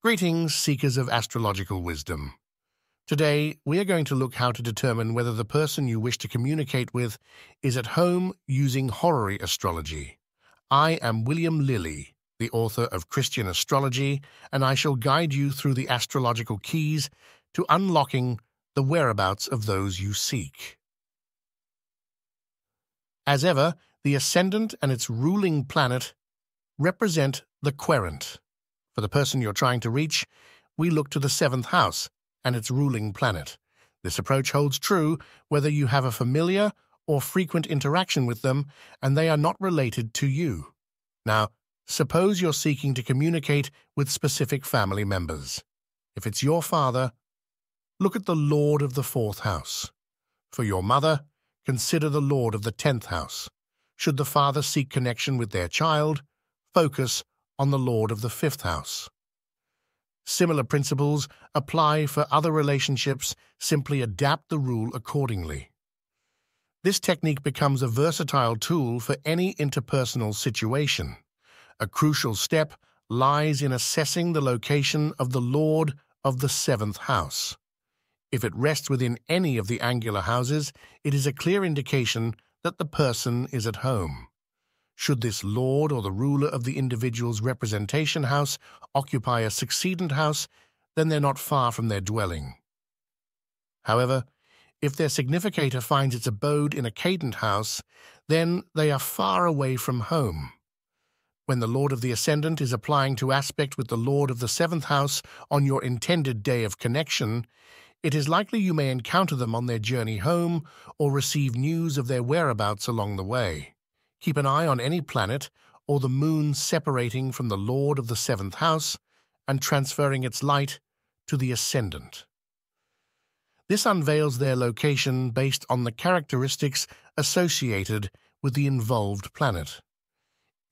Greetings, seekers of astrological wisdom. Today, we are going to look how to determine whether the person you wish to communicate with is at home using horary astrology. I am William Lilly, the author of Christian Astrology, and I shall guide you through the astrological keys to unlocking the whereabouts of those you seek. As ever, the ascendant and its ruling planet represent the querent. For the person you're trying to reach, we look to the seventh house and its ruling planet. This approach holds true whether you have a familiar or frequent interaction with them and they are not related to you. Now, suppose you're seeking to communicate with specific family members. If it's your father, look at the Lord of the fourth house. For your mother, consider the Lord of the tenth house. Should the father seek connection with their child, focus on the Lord of the fifth house. Similar principles apply for other relationships, simply adapt the rule accordingly. This technique becomes a versatile tool for any interpersonal situation. A crucial step lies in assessing the location of the Lord of the seventh house. If it rests within any of the angular houses, it is a clear indication that the person is at home. Should this lord or the ruler of the individual's representation house occupy a succedent house, then they're not far from their dwelling. However, if their significator finds its abode in a cadent house, then they are far away from home. When the Lord of the Ascendant is applying to aspect with the Lord of the seventh house on your intended day of connection, it is likely you may encounter them on their journey home or receive news of their whereabouts along the way. Keep an eye on any planet or the moon separating from the Lord of the seventh house and transferring its light to the ascendant. This unveils their location based on the characteristics associated with the involved planet.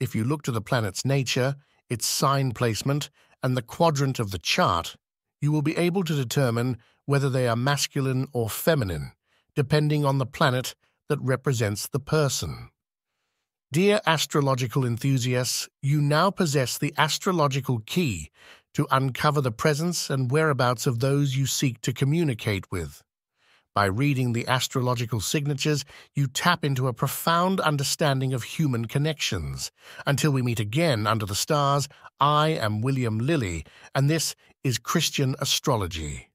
If you look to the planet's nature, its sign placement, and the quadrant of the chart, you will be able to determine whether they are masculine or feminine, depending on the planet that represents the person. Dear astrological enthusiasts, you now possess the astrological key to uncover the presence and whereabouts of those you seek to communicate with. By reading the astrological signatures, you tap into a profound understanding of human connections. Until we meet again under the stars, I am William Lilly, and this is Christian Astrology.